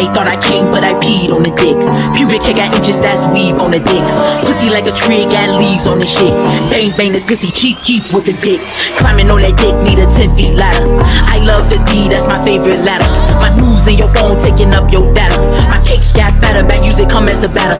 I thought I came, but I peed on the dick. Pubic hair got inches, that's weave on the dick. Pussy like a tree, got leaves on the shit. Bang bang, this pussy cheap keep with the dick. Climbing on that dick, need a 10 feet ladder. I love the D, that's my favorite ladder. My news in your phone taking up your data. My cakes got better, bad use it come as a batter.